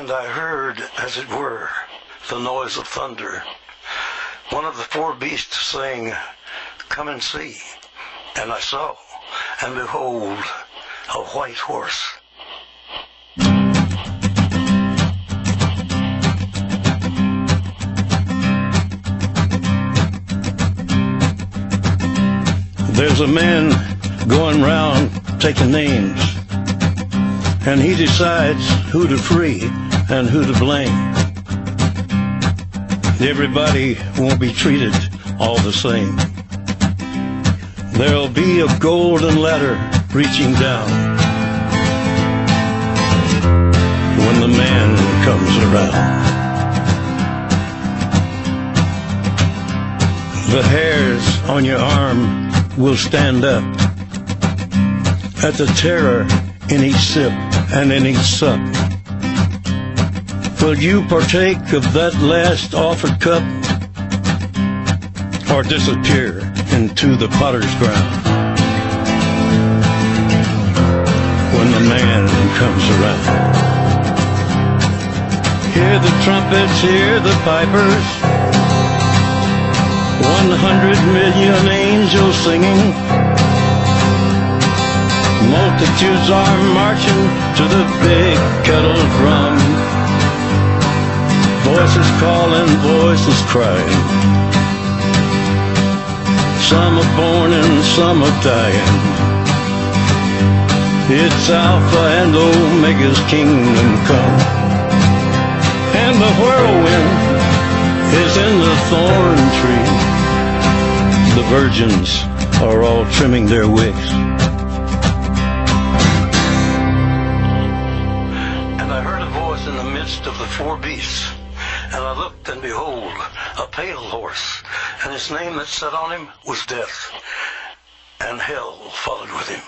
And I heard, as it were, the noise of thunder. One of the four beasts saying, Come and see. And I saw, and behold, a white horse. There's a man going round taking names, and he decides who to free and who to blame. Everybody won't be treated all the same. There'll be a golden ladder reaching down when the man comes around. The hairs on your arm will stand up at the terror in each sip and in each sup. Will you partake of that last offered cup or disappear into the potter's ground when the man comes around? Hear the trumpets, hear the pipers. One hundred million angels singing. Multitudes are marching to the big kettle drum. Voices calling, voices crying. Some are born and some are dying. It's Alpha and Omega's kingdom come. And the whirlwind is in the thorn tree. The virgins are all trimming their wicks. And I heard a voice in the midst of the four beasts. And I looked, and behold, a pale horse. And his name that sat on him was Death. And hell followed with him.